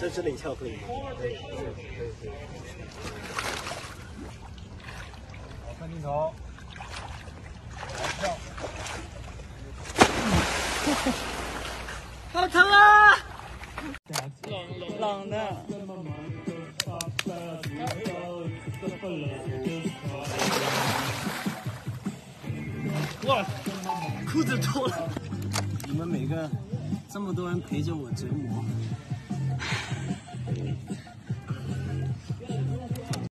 在这里跳可以吗？看镜头，好疼啊！冷的。哇，裤子脱了！你们每个这么多人陪着我折磨。